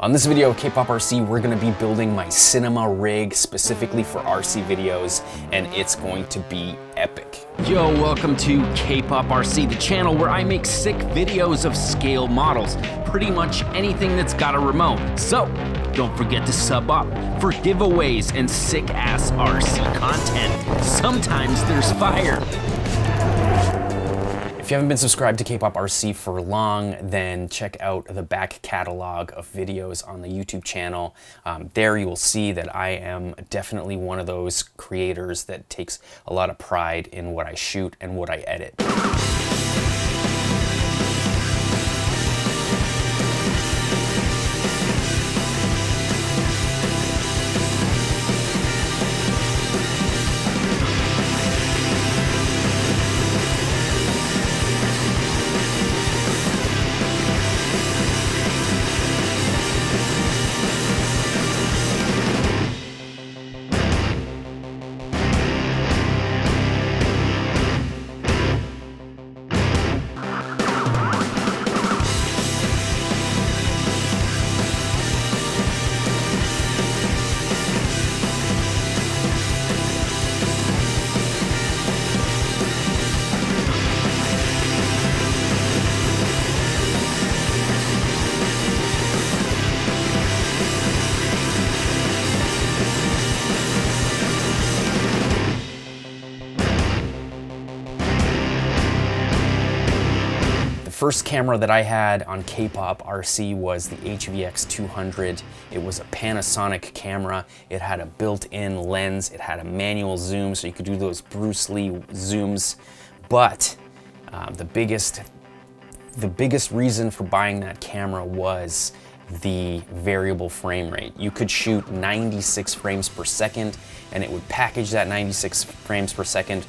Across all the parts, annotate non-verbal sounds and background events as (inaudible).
On this video of K-Pop RC, we're gonna be building my cinema rig specifically for RC videos, and it's going to be epic. Yo, welcome to K-Pop RC, the channel where I make sick videos of scale models, pretty much anything that's got a remote. So, don't forget to sub up for giveaways and sick ass RC content. Sometimes there's fire. If you haven't been subscribed to K-Pop RC for long, then check out the back catalog of videos on the YouTube channel. Um, there you will see that I am definitely one of those creators that takes a lot of pride in what I shoot and what I edit. First camera that I had on K-Pop RC was the HVX 200. It was a Panasonic camera. It had a built-in lens. It had a manual zoom, so you could do those Bruce Lee zooms. But um, the biggest, the biggest reason for buying that camera was the variable frame rate. You could shoot 96 frames per second and it would package that 96 frames per second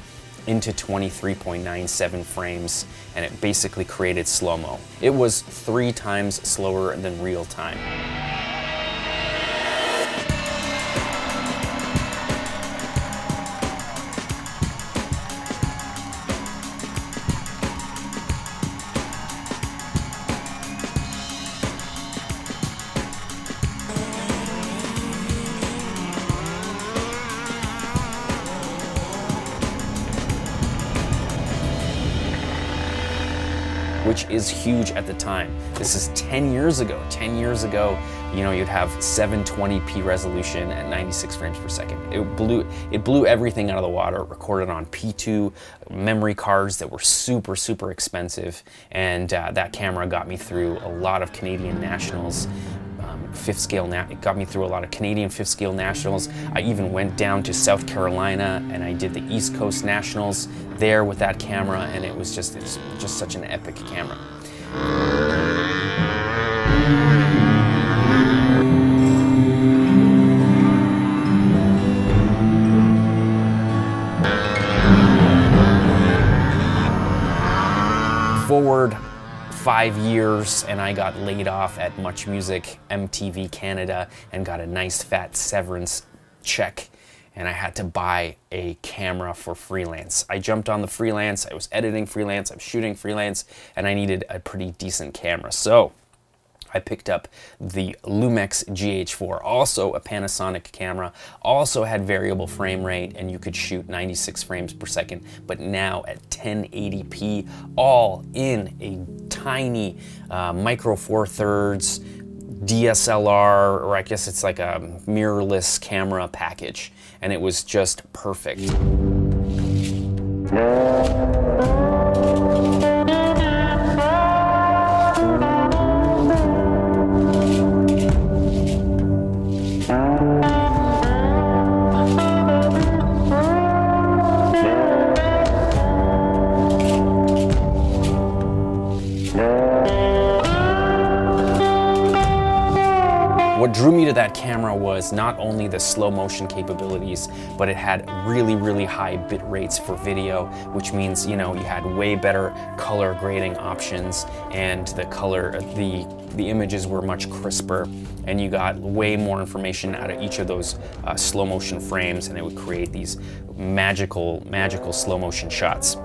into 23.97 frames and it basically created slow-mo. It was three times slower than real time. Is huge at the time. This is 10 years ago. 10 years ago, you know, you'd have 720p resolution at 96 frames per second. It blew, it blew everything out of the water, recorded on P2 memory cards that were super, super expensive. And uh, that camera got me through a lot of Canadian nationals fifth scale, it got me through a lot of Canadian fifth scale nationals. I even went down to South Carolina and I did the East Coast Nationals there with that camera and it was just, it's just such an epic camera. Forward five years and I got laid off at Much Music MTV Canada and got a nice fat severance check and I had to buy a camera for freelance. I jumped on the freelance, I was editing freelance, I was shooting freelance, and I needed a pretty decent camera. So I picked up the Lumix GH4, also a Panasonic camera, also had variable frame rate and you could shoot 96 frames per second, but now at 1080p, all in a tiny uh, micro four thirds DSLR, or I guess it's like a mirrorless camera package, and it was just perfect. What drew me to that camera was not only the slow motion capabilities, but it had really, really high bit rates for video, which means, you know, you had way better color grading options and the color, the, the images were much crisper and you got way more information out of each of those uh, slow motion frames and it would create these magical, magical slow motion shots.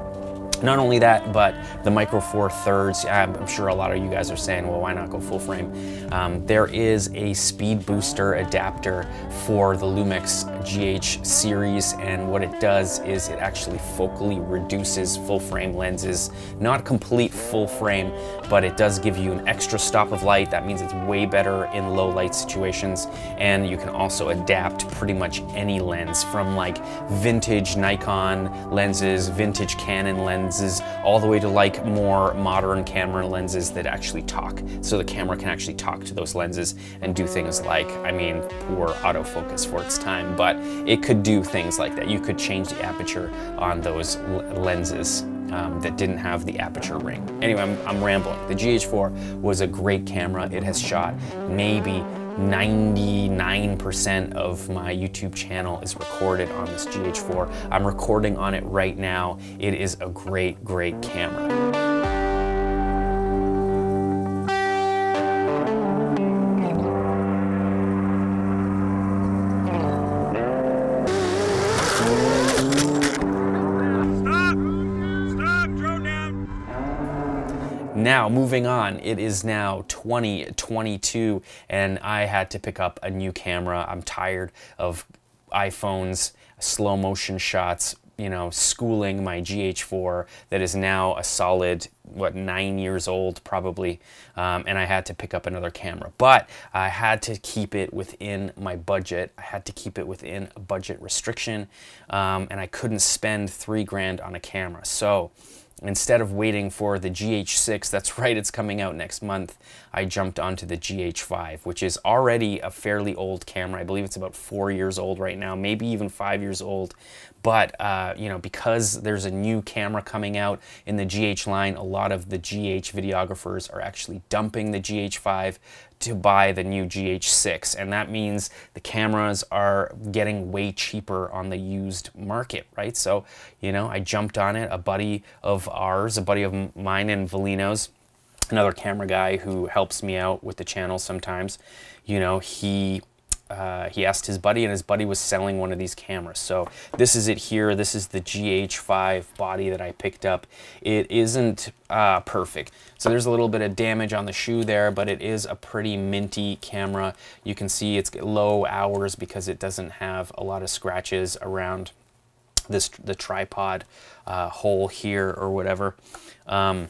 Not only that, but the Micro Four Thirds, I'm sure a lot of you guys are saying, well, why not go full frame? Um, there is a speed booster adapter for the Lumix GH series, and what it does is it actually focally reduces full frame lenses. Not complete full frame, but it does give you an extra stop of light. That means it's way better in low light situations, and you can also adapt pretty much any lens from like vintage Nikon lenses, vintage Canon lenses, lenses all the way to like more modern camera lenses that actually talk. So the camera can actually talk to those lenses and do things like, I mean, poor autofocus for its time, but it could do things like that. You could change the aperture on those lenses. Um, that didn't have the aperture ring. Anyway, I'm, I'm rambling. The GH4 was a great camera. It has shot maybe 99% of my YouTube channel is recorded on this GH4. I'm recording on it right now. It is a great, great camera. Now, moving on, it is now 2022 and I had to pick up a new camera. I'm tired of iPhones, slow motion shots, you know, schooling my GH4 that is now a solid, what, nine years old probably, um, and I had to pick up another camera. But I had to keep it within my budget. I had to keep it within a budget restriction, um, and I couldn't spend three grand on a camera. So Instead of waiting for the GH6, that's (laughs) right, it's coming out next month, I jumped onto the GH5, which is already a fairly old camera. I believe it's about four years old right now, maybe even five years old. But, uh, you know, because there's a new camera coming out in the GH line, a lot of the GH videographers are actually dumping the GH5 to buy the new GH6 and that means the cameras are getting way cheaper on the used market right? So you know I jumped on it. A buddy of ours a buddy of mine and Valino's another camera guy who helps me out with the channel sometimes you know he uh, he asked his buddy and his buddy was selling one of these cameras. So this is it here. This is the GH5 body that I picked up. It isn't uh, perfect. So there's a little bit of damage on the shoe there, but it is a pretty minty camera. You can see it's low hours because it doesn't have a lot of scratches around this the tripod uh, hole here or whatever. Um,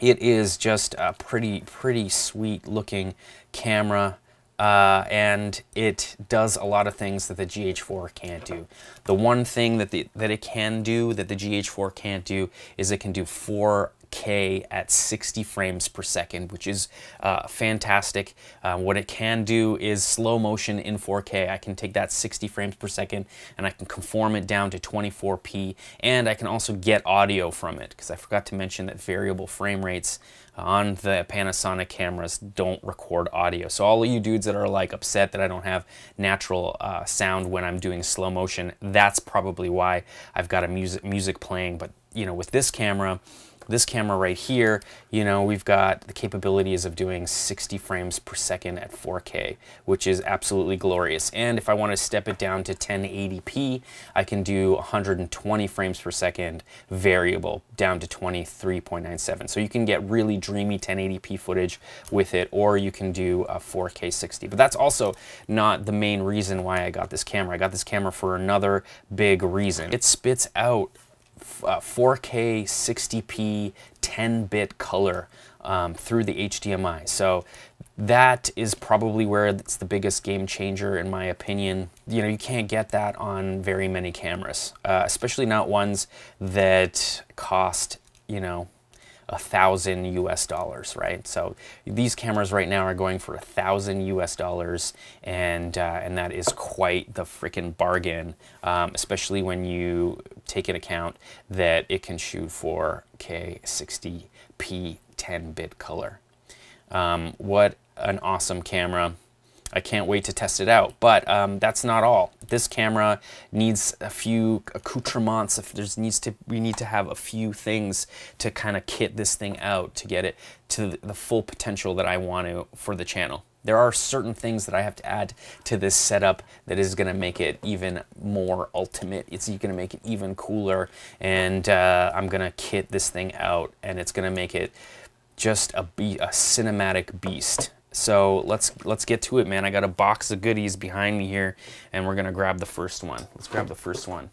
it is just a pretty, pretty sweet looking camera. Uh, and it does a lot of things that the GH4 can't do. The one thing that, the, that it can do that the GH4 can't do is it can do 4K at 60 frames per second, which is uh, fantastic. Uh, what it can do is slow motion in 4K. I can take that 60 frames per second and I can conform it down to 24p, and I can also get audio from it, because I forgot to mention that variable frame rates on the Panasonic cameras don't record audio. So all of you dudes that are like upset that I don't have natural uh, sound when I'm doing slow motion, that's probably why I've got a music music playing. But you know, with this camera, this camera right here, you know, we've got the capabilities of doing 60 frames per second at 4K, which is absolutely glorious. And if I want to step it down to 1080p, I can do 120 frames per second variable down to 23.97. So you can get really dreamy 1080p footage with it, or you can do uh, a 4K 60. But that's also not the main reason why I got this camera. I got this camera for another big reason. It spits out uh, 4K 60p 10-bit color um, through the HDMI. So that is probably where it's the biggest game changer in my opinion. You know, you can't get that on very many cameras, uh, especially not ones that cost, you know, a thousand US dollars, right? So these cameras right now are going for a thousand US dollars, and uh, and that is quite the freaking bargain, um, especially when you take into account that it can shoot 4K 60p 10-bit color. Um, what an awesome camera. I can't wait to test it out. But um, that's not all. This camera needs a few accoutrements. If there's needs to, we need to have a few things to kind of kit this thing out to get it to the full potential that I want to for the channel. there are certain things that I have to add to this setup that is going to make it even more ultimate. It's going to make it even cooler, and uh, I'm going to kit this thing out, and it's going to make it just a, be a cinematic beast. So let's let's get to it, man. I got a box of goodies behind me here, and we're gonna grab the first one. Let's grab the first one.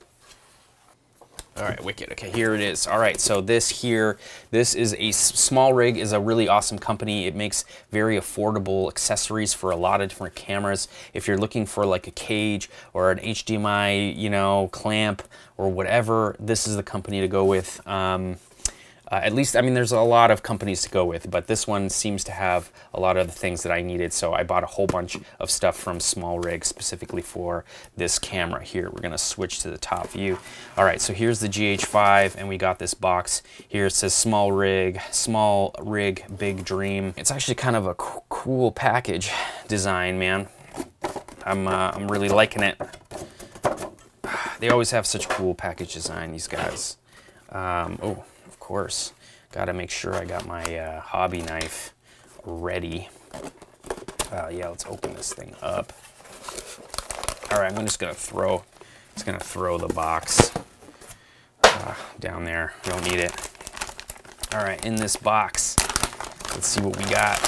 All right, wicked. Okay, here it is. All right, so this here, this is a small rig is a really awesome company. It makes very affordable accessories for a lot of different cameras. If you're looking for like a cage or an HDMI, you know, clamp or whatever, this is the company to go with. Um, uh, at least, I mean, there's a lot of companies to go with, but this one seems to have a lot of the things that I needed. So I bought a whole bunch of stuff from SmallRig specifically for this camera here. We're gonna switch to the top view. All right, so here's the GH5 and we got this box. Here it says Small Rig, Small Rig, Big Dream. It's actually kind of a cool package design, man. I'm, uh, I'm really liking it. They always have such cool package design, these guys. Um, oh, course, got to make sure I got my uh, hobby knife ready. Uh, yeah, let's open this thing up. All right, I'm just gonna throw, just gonna throw the box uh, down there. We don't need it. All right, in this box, let's see what we got.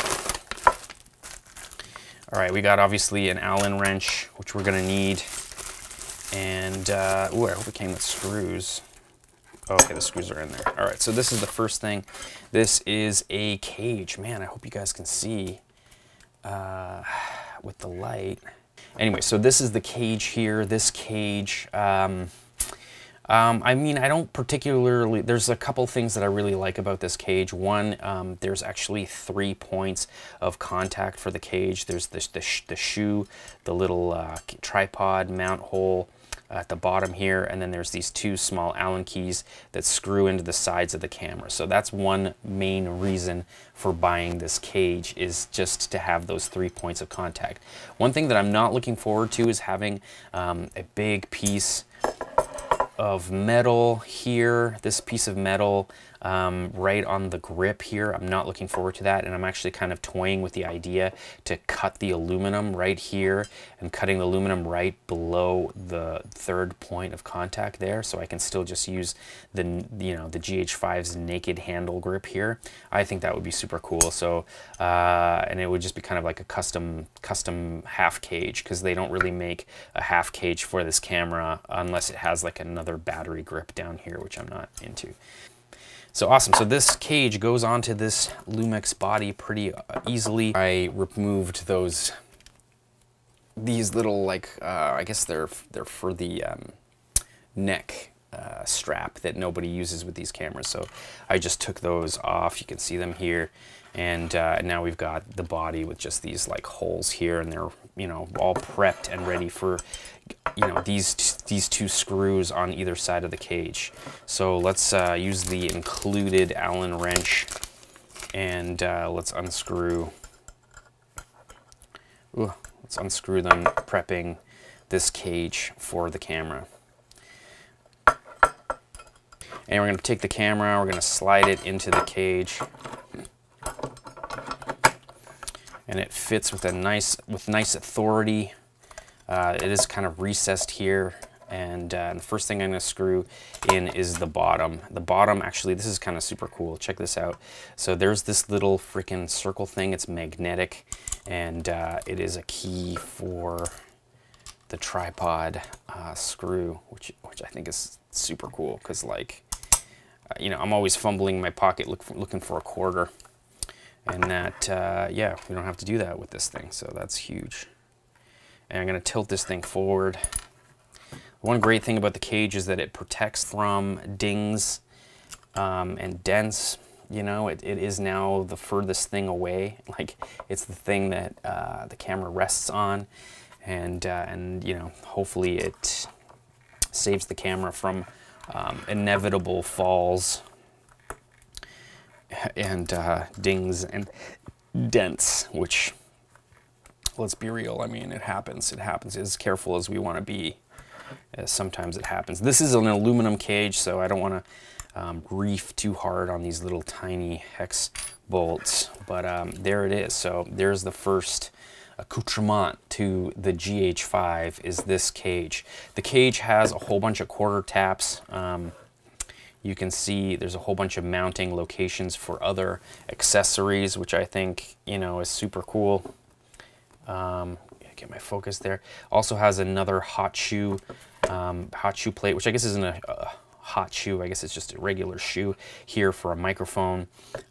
All right, we got obviously an Allen wrench, which we're gonna need. And, uh, ooh, I hope it came with screws. Okay, the screws are in there. All right, so this is the first thing. This is a cage. Man, I hope you guys can see uh, with the light. Anyway, so this is the cage here. This cage, um, um, I mean, I don't particularly, there's a couple things that I really like about this cage. One, um, there's actually three points of contact for the cage. There's the, the, sh the shoe, the little uh, tripod mount hole, at the bottom here, and then there's these two small Allen keys that screw into the sides of the camera. So that's one main reason for buying this cage is just to have those three points of contact. One thing that I'm not looking forward to is having um, a big piece of metal here, this piece of metal um, right on the grip here. I'm not looking forward to that and I'm actually kind of toying with the idea to cut the aluminum right here and cutting the aluminum right below the third point of contact there so I can still just use the you know the GH5's naked handle grip here. I think that would be super cool. So uh, and it would just be kind of like a custom custom half cage because they don't really make a half cage for this camera unless it has like another battery grip down here which I'm not into. So awesome. So this cage goes onto this Lumix body pretty uh, easily. I removed those, these little like, uh, I guess they're, they're for the um, neck uh, strap that nobody uses with these cameras. So I just took those off. You can see them here. And uh, now we've got the body with just these like holes here and they're, you know, all prepped and ready for you know these these two screws on either side of the cage. So let's uh, use the included Allen wrench and uh, let's unscrew. Ooh, let's unscrew them, prepping this cage for the camera. And we're going to take the camera, we're going to slide it into the cage. And it fits with a nice with nice authority. Uh, it is kind of recessed here and, uh, the first thing I'm going to screw in is the bottom. The bottom, actually, this is kind of super cool. Check this out. So there's this little freaking circle thing. It's magnetic, and uh, it is a key for the tripod uh, screw, which which I think is super cool because, like, uh, you know, I'm always fumbling my pocket look for, looking for a quarter, and that, uh, yeah, we don't have to do that with this thing, so that's huge. And I'm going to tilt this thing forward. One great thing about the cage is that it protects from dings um, and dents. You know, it, it is now the furthest thing away. (laughs) Like, it's the thing that uh, the camera rests on. And, uh, and, you know, hopefully it saves the camera from um, inevitable falls and uh, dings and dents, which let's be real. I mean, it happens. It happens. As careful as we want to be, uh, sometimes it happens. This is an aluminum cage, so I don't want to um, reef too hard on these little tiny hex bolts. But um, there it is. So there's the first accoutrement to the GH5 is this cage. The cage has a whole bunch of quarter taps. Um, you can see there's a whole bunch of mounting locations for other accessories, which I think, you know, is super cool. Um, get my focus there. Also has another hot shoe, um, hot shoe plate, which I guess isn't a, a, hot shoe. I guess it's just a regular shoe here for a microphone.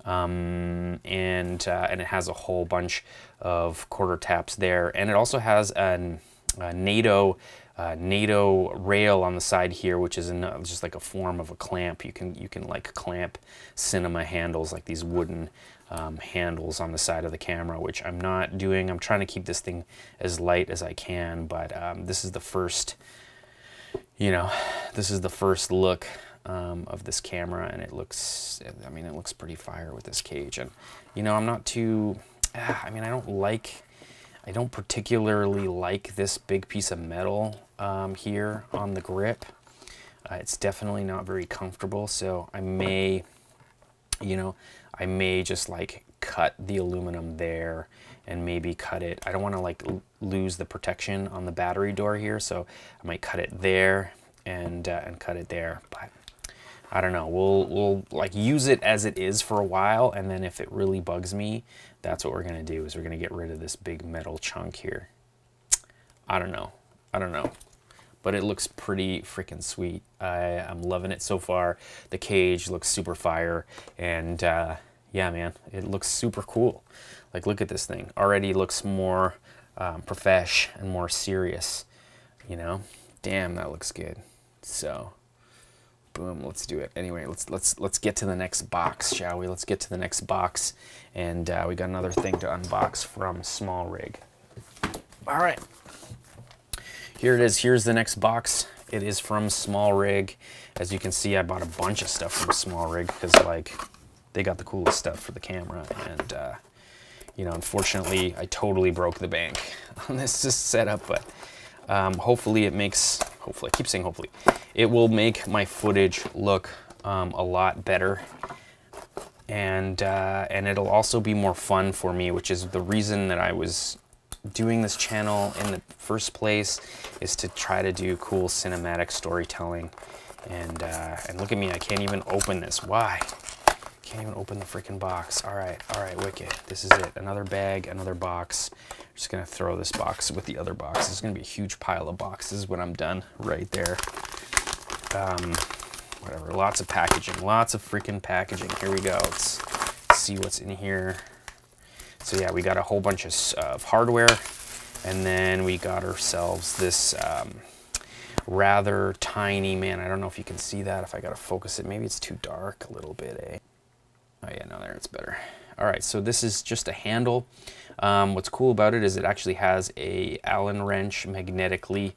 Um, and, uh, and it has a whole bunch of quarter taps there. And it also has an, a NATO uh, NATO rail on the side here, which is an, just like a form of a clamp. You can you can like clamp cinema handles, like these wooden um, handles on the side of the camera, which I'm not doing. I'm trying to keep this thing as light as I can, but um, this is the first, you know, this is the first look um, of this camera, and it looks, I mean, it looks pretty fire with this cage, and you know, I'm not too, ah, I mean, I don't like. I don't particularly like this big piece of metal um, here on the grip. Uh, it's definitely not very comfortable, so I may, you know, I may just like cut the aluminum there and maybe cut it. I don't want to like lose the protection on the battery door here, so I might cut it there and uh, and cut it there. But I don't know. We'll we'll like use it as it is for a while, and then if it really bugs me, that's what we're gonna do. Is we're gonna get rid of this big metal chunk here. I don't know. I don't know but it looks pretty freaking sweet. I, I'm loving it so far. The cage looks super fire, and uh, yeah, man, it looks super cool. Like, look at this thing. Already looks more um, profesh and more serious, you know? Damn, that looks good. So, boom, let's do it. Anyway, let's let's let's get to the next box, shall we? Let's get to the next box, and uh, we got another thing to unbox from Small Rig. All right. Here it is. Here's the next box. It is from Small Rig. As you can see, I bought a bunch of stuff from Small Rig because like they got the coolest stuff for the camera. And uh, you know, unfortunately, I totally broke the bank (laughs) on this setup, but um, hopefully it makes, hopefully, I keep saying hopefully, it will make my footage look um, a lot better and uh, and it'll also be more fun for me, which is the reason that I was doing this channel in the first place is to try to do cool cinematic storytelling. And, uh, and look at me, I can't even open this. Why? Can't even open the freaking box. All right, all right, Wicked. This is it. Another bag, another box. I'm just gonna throw this box with the other box. It's gonna be a huge pile of boxes when I'm done right there. Um, whatever, lots of packaging, lots of freaking packaging. Here we go. Let's see what's in here. So yeah, we got a whole bunch of, of hardware and then we got ourselves this um, rather tiny, man, I don't know if you can see that, if I gotta focus it, maybe it's too dark a little bit, eh? Oh yeah, no, there it's better. All right, so this is just a handle. Um, what's cool about it is it actually has a Allen wrench magnetically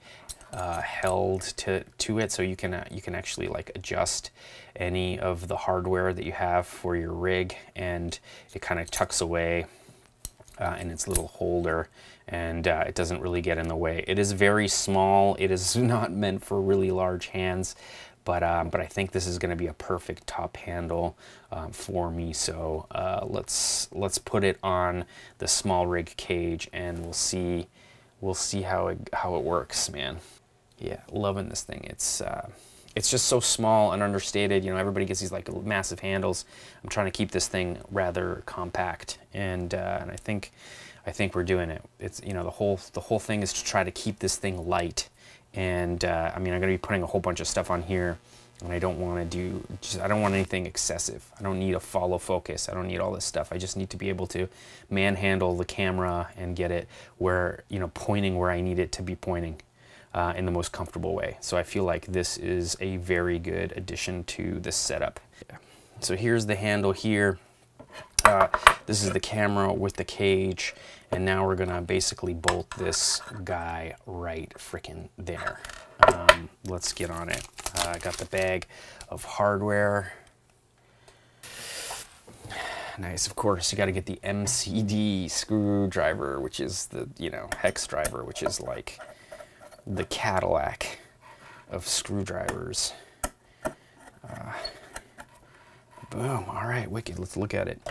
uh, held to, to it so you can uh, you can actually like adjust any of the hardware that you have for your rig and it kind of tucks away uh, in its little holder and uh, it doesn't really get in the way. It is very small. It is (laughs) not meant for really large hands, but, um, but I think this is going to be a perfect top handle um, for me. So uh, let's, let's put it on the small rig cage and we'll see, we'll see how it, how it works, man. Yeah, loving this thing. It's, uh, it's just so small and understated. You know, everybody gets these like massive handles. I'm trying to keep this thing rather compact, and uh, and I think I think we're doing it. It's you know the whole the whole thing is to try to keep this thing light. And uh, I mean, I'm gonna be putting a whole bunch of stuff on here, and I don't want to do just I don't want anything excessive. I don't need a follow focus. I don't need all this stuff. I just need to be able to manhandle the camera and get it where you know pointing where I need it to be pointing uh, in the most comfortable way. So I feel like this is a very good addition to this setup. So here's the handle here. Uh, this is the camera with the cage and now we're gonna basically bolt this guy right freaking there. Um, let's get on it. Uh, I got the bag of hardware. Nice, of course, you gotta get the MCD screwdriver, which is the, you know, hex driver, which is like the Cadillac of screwdrivers. Uh, boom, all right, wicked, let's look at it.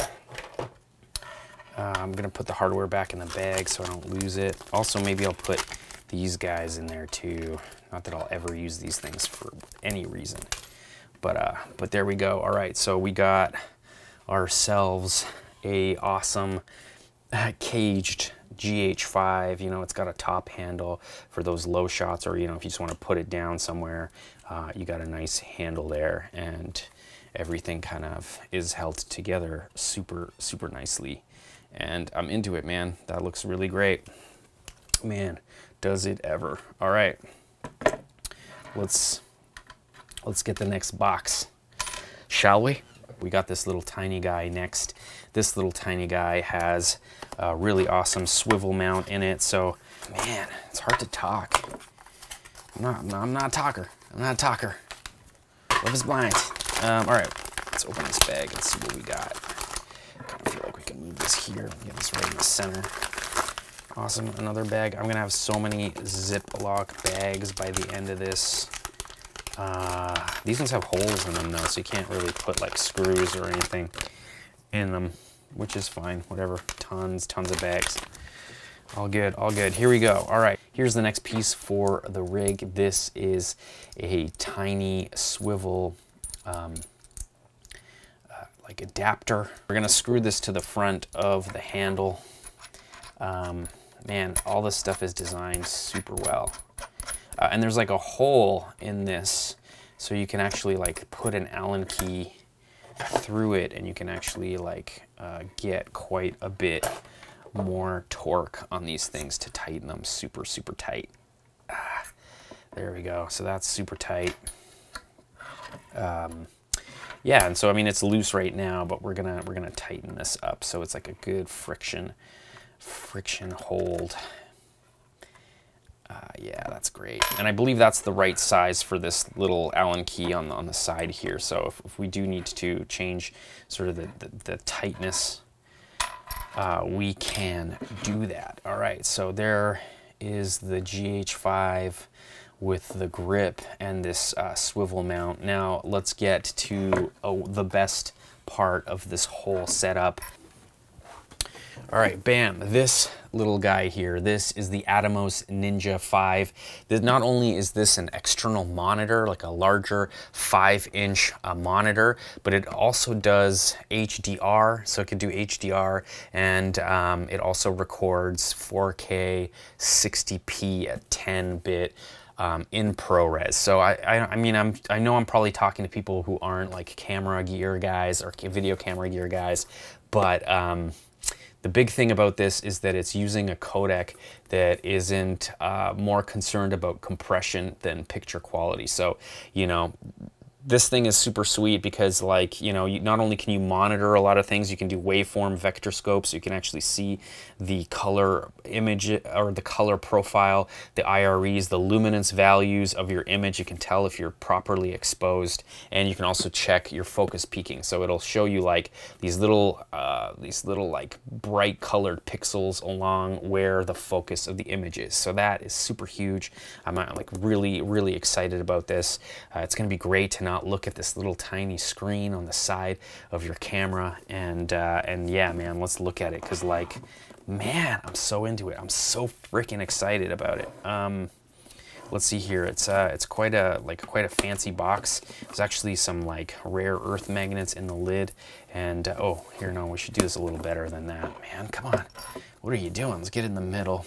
Uh, I'm gonna put the hardware back in the bag so I don't lose it. Also, maybe I'll put these guys in there too. Not that I'll ever use these things for any reason. But, uh, but there we go. All right, so we got ourselves a awesome uh, caged GH5. You know, it's got a top handle for those low shots, or you know, if you just want to put it down somewhere, uh, you got a nice handle there, and everything kind of is held together super, super nicely. And I'm into it, man. That looks really great. Man, does it ever. All right, let's let's get the next box, shall we? We got this little tiny guy next. This little tiny guy has a really awesome swivel mount in it. So, man, it's hard to talk. I'm not, I'm not a talker. I'm not a talker. Love is blind. Um, all right, let's open this bag and see what we got. kind of feel like we can move this here. Get this right in the center. Awesome, another bag. I'm gonna have so many Ziploc bags by the end of this. Uh, these ones have holes in them though, so you can't really put like screws or anything in them, which is fine, whatever. Tons, tons of bags. All good, all good. Here we go. All right, here's the next piece for the rig. This is a tiny swivel um, uh, like adapter. We're gonna screw this to the front of the handle. Um, man, all this stuff is designed super well. Uh, and there's like a hole in this so you can actually like put an Allen key through it and you can actually like uh, get quite a bit more torque on these things to tighten them super, super tight. Ah, there we go. So that's super tight. Um, yeah, and so I mean it's loose right now, but we're gonna we're gonna tighten this up so it's like a good friction friction hold. Uh, yeah, that's great. And I believe that's the right size for this little Allen key on the, on the side here. So if, if we do need to change sort of the, the, the tightness, uh, we can do that. All right, so there is the GH5 with the grip and this uh, swivel mount. Now let's get to uh, the best part of this whole setup. All right, bam, this little guy here, this is the Atomos Ninja 5. not only is this an external monitor, like a larger five inch uh, monitor, but it also does HDR, so it can do HDR, and um, it also records 4K 60p at 10 bit um, in ProRes. So I, I, I, mean, I'm, I know I'm probably talking to people who aren't like camera gear guys or video camera gear guys, but um, the big thing about this is that it's using a codec that isn't uh, more concerned about compression than picture quality. So, you know, this thing is super sweet because like, you know, you, not only can you monitor a lot of things, you can do waveform vector scopes. You can actually see the color image or the color profile, the IREs, the luminance values of your image. You can tell if you're properly exposed and you can also check your focus peaking. So it'll show you like these little, uh, these little like bright colored pixels along where the focus of the image is. So that is super huge. I'm like really, really excited about this. Uh, it's going to be great to not not look at this little tiny screen on the side of your camera. And uh, and yeah man let's look at it. Because like man I'm so into it. I'm so freaking excited about it. Um, let's see here. It's uh, it's quite a like quite a fancy box. There's actually some like rare earth magnets in the lid. And uh, oh here no we should do this a little better than that. Man come on. What are you doing? Let's get in the middle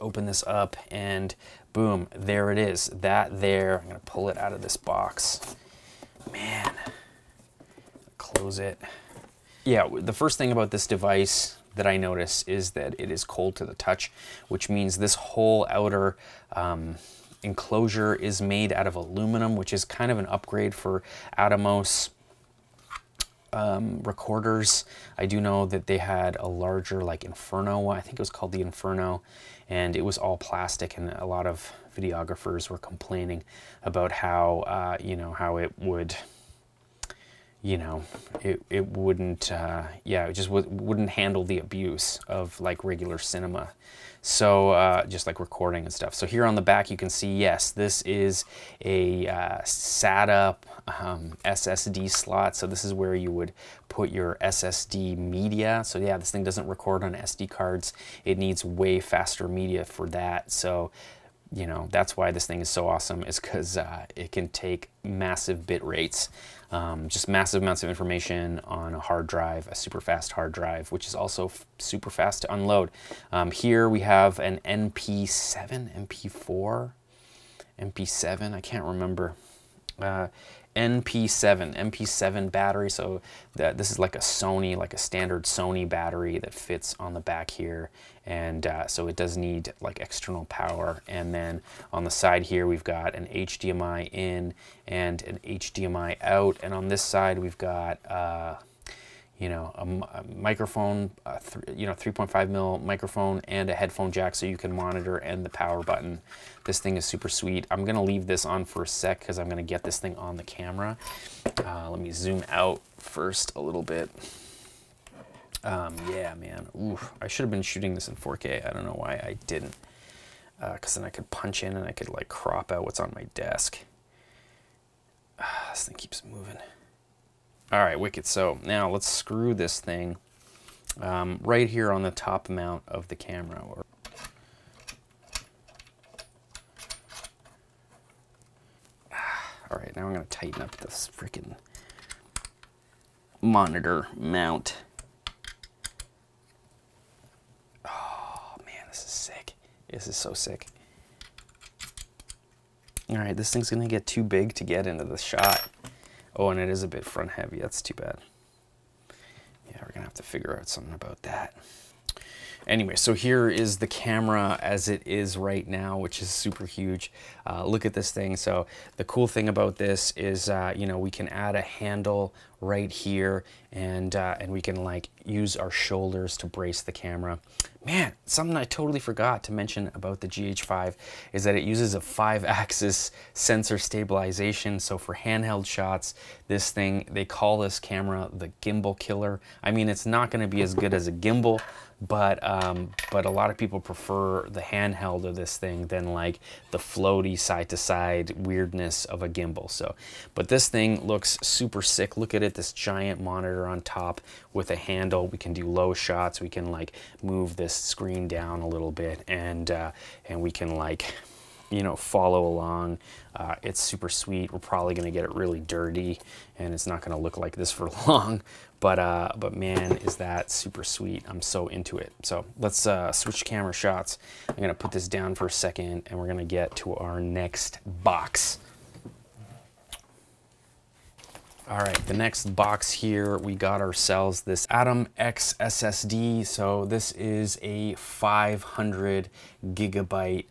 open this up and Boom, there it is. That there, I'm gonna pull it out of this box. Man, close it. Yeah, the first thing about this device that I notice is that it is cold to the touch, which means this whole outer um, enclosure is made out of aluminum, which is kind of an upgrade for Atomos um, recorders. I do know that they had a larger like Inferno, I think it was called the Inferno, and it was all plastic and a lot of videographers were complaining about how uh, you know how it would you know, it, it wouldn't, uh, yeah, it just wouldn't handle the abuse of like regular cinema. So uh, just like recording and stuff. So here on the back, you can see, yes, this is a uh, SATA um, SSD slot. So this is where you would put your SSD media. So yeah, this thing doesn't record on SD cards. It needs way faster media for that. So you know, that's why this thing is so awesome is because uh, it can take massive bit rates, um, just massive amounts of information on a hard drive, a super fast hard drive, which is also super fast to unload. Um, here we have an NP7, MP4, MP7, I can't remember. Uh, NP7, NP7 battery. So this is like a Sony, like a standard Sony battery that fits on the back here. And uh, so it does need like external power. And then on the side here, we've got an HDMI in and an HDMI out. And on this side, we've got uh, you know, a, a microphone, a you know, 3.5 mil microphone and a headphone jack so you can monitor and the power button. This thing is super sweet. I'm gonna leave this on for a sec because I'm gonna get this thing on the camera. Uh, let me zoom out first a little bit. Um, yeah, man, Oof. I should have been shooting this in 4K. I don't know why I didn't. Because uh, then I could punch in and I could like crop out what's on my desk. Uh, this thing keeps moving. All right, wicked. So now let's screw this thing um, right here on the top mount of the camera. (sighs) All right, now I'm gonna tighten up this freaking monitor mount. Oh man, this is sick. This is so sick. All right, this thing's gonna get too big to get into the shot. Oh, and it is a bit front heavy. That's too bad. Yeah, we're going to have to figure out something about that. Anyway, so here is the camera as it is right now, which is super huge. Uh, look at this thing. So the cool thing about this is, uh, you know, we can add a handle right here and, uh, and we can like use our shoulders to brace the camera. Man, something I totally forgot to mention about the GH5 is that it uses a five axis sensor stabilization. So for handheld shots, this thing, they call this camera the gimbal killer. I mean, it's not gonna be as good as a gimbal, but um, but a lot of people prefer the handheld of this thing than like the floaty side to side weirdness of a gimbal. So, but this thing looks super sick. Look at it, this giant monitor on top with a handle. We can do low shots. We can like move this screen down a little bit, and uh, and we can like you know, follow along. Uh, it's super sweet. We're probably going to get it really dirty and it's not going to look like this for (laughs) long. But, uh, but man, is that super sweet. I'm so into it. So let's uh, switch camera shots. I'm going to put this down for a second and we're going to get to our next box. All right, the next box here, we got ourselves this Atom X SSD. So this is a 500 gigabyte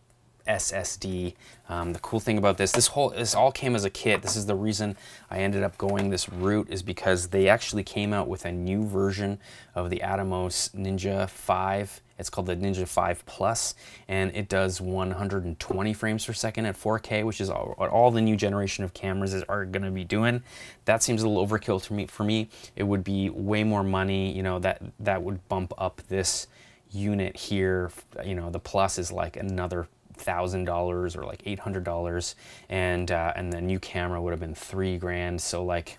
SSD. Um, the cool thing about this, this whole, this all came as a kit. This is the reason I ended up going this route is because they actually came out with a new version of the Atomos Ninja 5. It's called the Ninja 5 Plus, and it does 120 frames per second at 4K, which is all, all the new generation of cameras are going to be doing. That seems a little overkill to me. For me, it would be way more money. You know that that would bump up this unit here. You know, the Plus is like another thousand dollars or like eight hundred dollars, and uh, and the new camera would have been three grand. So like,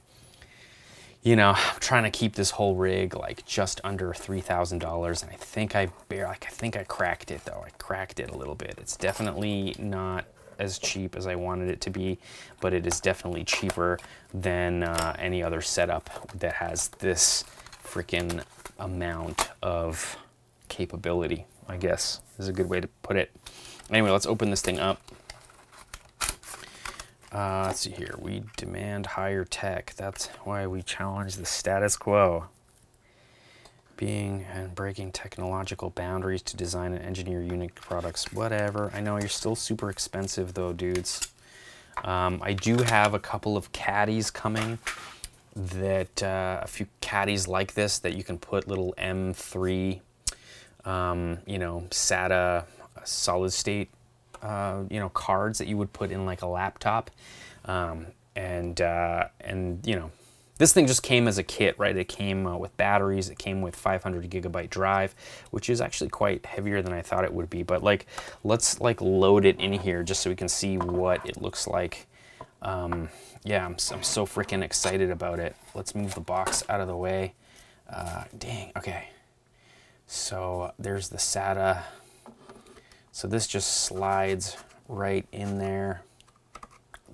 you know, I'm trying to keep this whole rig like just under three thousand dollars, and I think I bear like I think I cracked it though. I cracked it a little bit. It's definitely not as cheap as I wanted it to be, but it is definitely cheaper than uh, any other setup that has this freaking amount of capability, I guess is a good way to put it. Anyway, let's open this thing up. Uh, let's see here. We demand higher tech. That's why we challenge the status quo. Being and breaking technological boundaries to design and engineer unique products. Whatever. I know you're still super expensive though, dudes. Um, I do have a couple of caddies coming that uh, a few caddies like this that you can put little M3 um, you know SATA solid state, uh, you know, cards that you would put in like a laptop, um, and uh, and you know, this thing just came as a kit, right? It came uh, with batteries. It came with 500 gigabyte drive, which is actually quite heavier than I thought it would be. But like, let's like load it in here just so we can see what it looks like. Um, yeah, I'm, I'm so freaking excited about it. Let's move the box out of the way. Uh, dang, okay. So there's the SATA. So this just slides right in there.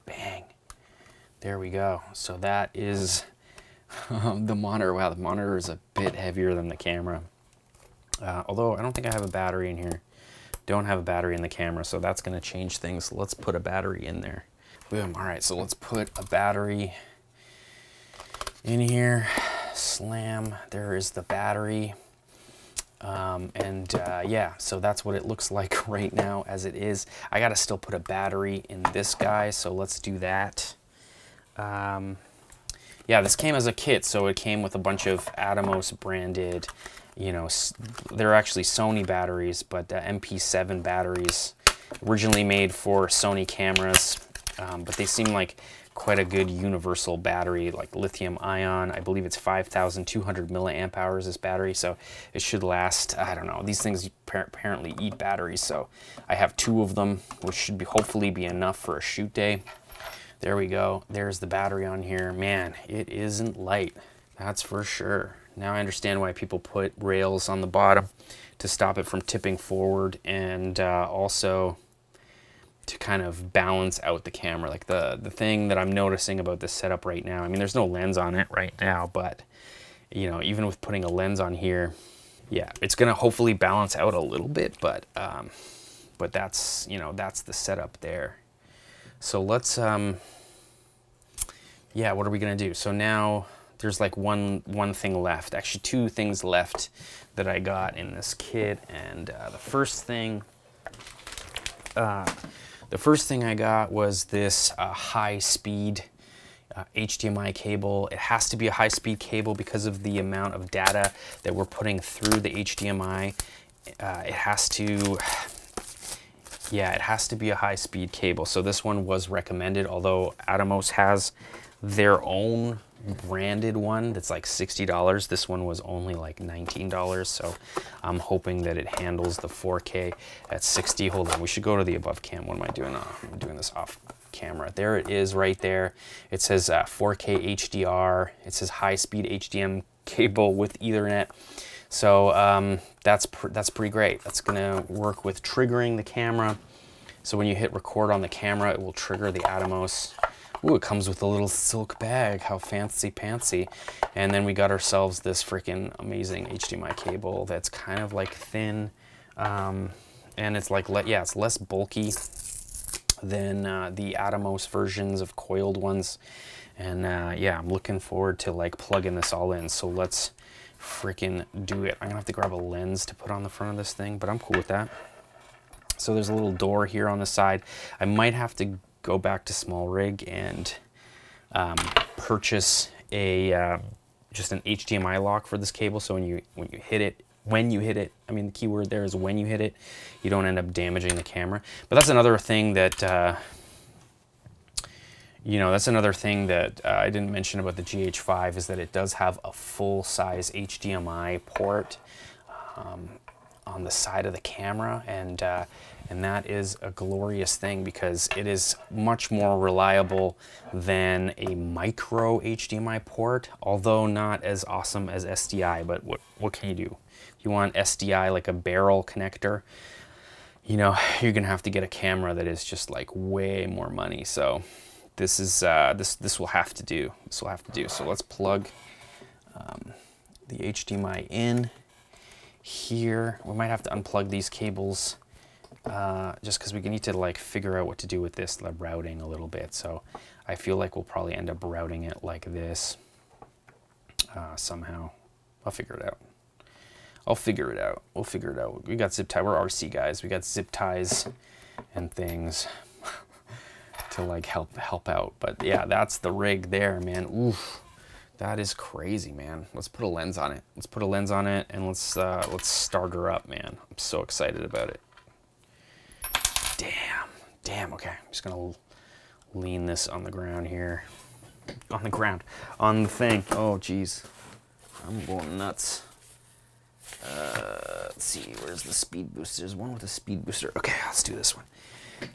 Bang. There we go. So that is (laughs) um, the monitor. Wow, the monitor is a bit heavier than the camera. Uh, although I don't think I have a battery in here. Don't have a battery in the camera, so that's gonna change things. Let's put a battery in there. Boom, all right, so let's put a battery in here. Slam, there is the battery. Um, and uh, yeah, so that's what it looks (laughs) like right now as it is. I gotta still put a battery in this guy, so let's do that. Um, yeah, this came as a kit, so it came with a bunch of Atomos branded, you know, they're actually Sony batteries, but uh, MP7 batteries, originally made for Sony cameras, um, but they seem like quite a good universal battery, like lithium ion. I believe it's 5,200 milliamp hours, this battery, so it should last, I don't know, these things apparently eat batteries, so I have two of them, which should be hopefully be enough for a shoot day. There we go. There's the battery on here. Man, it isn't light, that's for sure. Now I understand why people put rails on the bottom to stop it from tipping forward and uh, also to kind of balance out the camera. Like the, the thing that I'm noticing about this setup right now, I mean, there's no lens on it right now, but you know, even with putting a lens on here, yeah, it's gonna hopefully balance out a little bit, but, um, but that's, you know, that's the setup there. So let's, um, yeah, what are we gonna do? So now there's like one, one thing left, actually two things left that I got in this kit. And uh, the first thing, uh, the first thing I got was this uh, high speed uh, HDMI cable. It has to be a high speed cable because of the amount of data that we're putting through the HDMI. Uh, it has to, yeah, it has to be a high speed cable. So this one was recommended, although Atomos has their own branded one that's like $60. This one was only like $19. So I'm hoping that it handles the 4K at 60. Hold on, we should go to the above cam. What am I doing? Uh, I'm doing this off camera. There it is right there. It says uh, 4K HDR. It says high speed HDM cable with ethernet. So um, that's, pr that's pretty great. That's gonna work with triggering the camera. So when you hit record on the camera, it will trigger the Atomos Ooh, it comes with a little silk bag. How fancy pantsy. And then we got ourselves this freaking amazing HDMI cable that's kind of like thin. Um, and it's like, yeah, it's less bulky than uh, the Atomos versions of coiled ones. And uh, yeah, I'm looking forward to like plugging this all in. So let's freaking do it. I'm gonna have to grab a lens to put on the front of this thing, but I'm cool with that. So there's a little door here on the side. I might have to go back to SmallRig and um, purchase a uh, just an HDMI lock for this cable. So when you when you hit it, when you hit it, I mean the key word there is when you hit it, you don't end up damaging the camera. But that's another thing that uh, you know that's another thing that uh, I didn't mention about the GH5 is that it does have a full size HDMI port. Um, on the side of the camera and uh, and that is a glorious thing because it is much more reliable than a micro HDMI port, although not as awesome as SDI, but what, what can you do? If you want SDI like a barrel connector, you know, (laughs) you're gonna have to get a camera that is just like way more money. So this is, uh, this, this will have to do, this will have to do. So let's plug um, the HDMI in here. We might have to unplug these cables uh, just because we need to like figure out what to do with this the routing a little bit. So I feel like we'll probably end up routing it like this uh, somehow. I'll figure it out. I'll figure it out. We'll figure it out. We got zip tie. We're RC guys. We got zip ties and things (laughs) to like help help out. But yeah, that's the rig there, man. Oof. That is crazy, man. Let's put a lens on it. Let's put a lens on it and let's uh, let's start her up, man. I'm so excited about it. Damn, damn, okay. I'm just gonna lean this on the ground here. on the ground, on the thing. Oh, geez. I'm going nuts. Uh, let's see, where's the speed booster? There's one with a speed booster. Okay, let's do this one.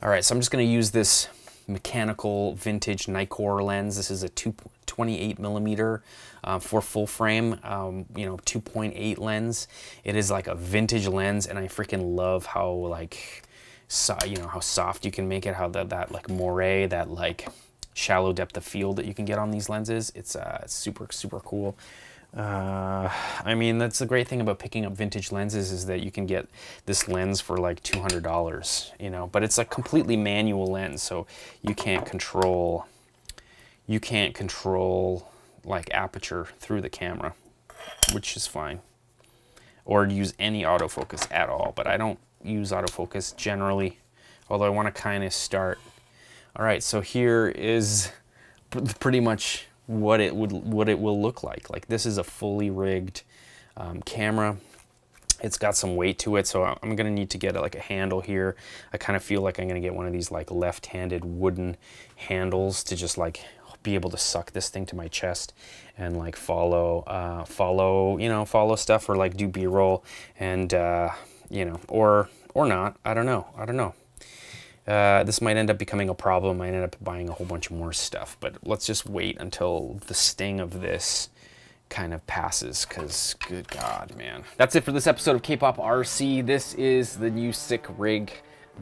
All right, so I'm just gonna use this mechanical vintage Nikkor lens. This is a 228 millimeter uh, for full frame, um, you know, 2.8 lens. It is like a vintage lens, and I freaking love how like, so, you know, how soft you can make it, how that, that like moire, that like shallow depth of field that you can get on these lenses. It's uh, super, super cool. Uh, I mean, that's the great thing about picking up vintage lenses is that you can get this lens for like $200, you know, but it's a completely manual lens. So you can't control, you can't control like aperture through the camera, which is fine. Or use any autofocus at all, but I don't use autofocus generally, although I want to kind of start. All right, so here is pretty much what it would what it will look like. Like this is a fully rigged um, camera. It's got some weight to it, so I'm gonna need to get like a handle here. I kind of feel like I'm gonna get one of these like left-handed wooden handles to just like be able to suck this thing to my chest and like follow, uh, follow, you know, follow stuff or like do B-roll and, uh, you know, or, or not. I don't know. I don't know. Uh, this might end up becoming a problem. I end up buying a whole bunch more stuff, but let's just wait until the sting of this kind of passes because good God, man. That's it for this episode of K-Pop RC. This is the new sick rig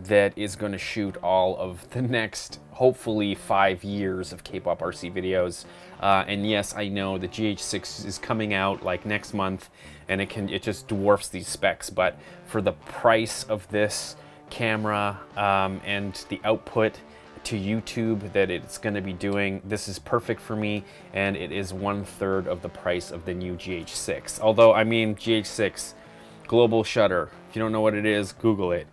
that is going to shoot all of the next, hopefully, five years of K-Pop RC videos. Uh, and yes, I know the GH6 is coming out like next month and it can it just dwarfs these specs, but for the price of this, camera um, and the output to YouTube that it's going to be doing. This is perfect for me, and it is one third of the price of the new GH6. Although, I mean, GH6 global shutter. If you don't know what it is, Google it.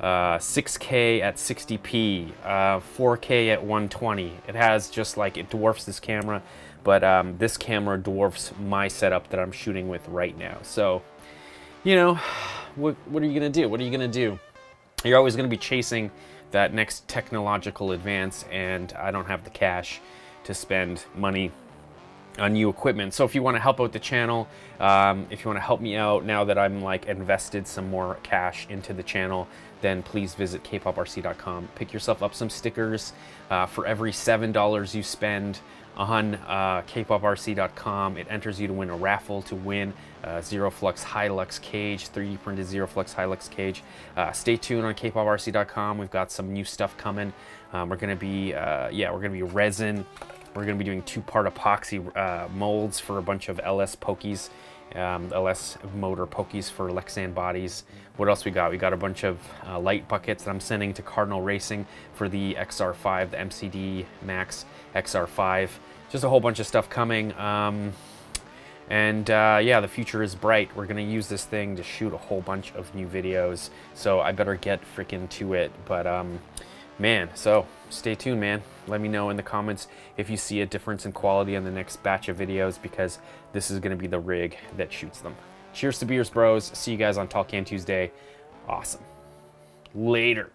Uh, 6K at 60p, uh, 4K at 120. It has just like it dwarfs this camera, but um, this camera dwarfs my setup that I'm shooting with right now. So, you know, (sighs) what what are you gonna do? What are you gonna do? You're always going to be chasing that next technological advance and I don't have the cash to spend money on new equipment. So if you want to help out the channel, um, if you want to help me out now that I'm like invested some more cash into the channel, then please visit kpoprc.com. Pick yourself up some stickers. Uh, for every $7 you spend on uh, kpoprc.com. It enters you to win a raffle to win a Zero Flux Hilux cage, 3D printed Zero Flux Hilux cage. Uh, stay tuned on kpoprc.com. We've got some new stuff coming. Um, we're gonna be, uh, yeah, we're gonna be resin. We're gonna be doing two-part epoxy uh, molds for a bunch of LS Pokies. Um, LS motor Pokies for Lexan bodies. What else we got? We got a bunch of uh, light buckets that I'm sending to Cardinal Racing for the XR5, the MCD Max XR5. Just a whole bunch of stuff coming. Um, and uh, yeah, the future is bright. We're gonna use this thing to shoot a whole bunch of new videos. So I better get freaking to it. But um, man, so stay tuned, man. Let me know in the comments if you see a difference in quality on the next batch of videos because this is gonna be the rig that shoots them. Cheers to beers, bros. See you guys on Talk Can Tuesday. Awesome. Later.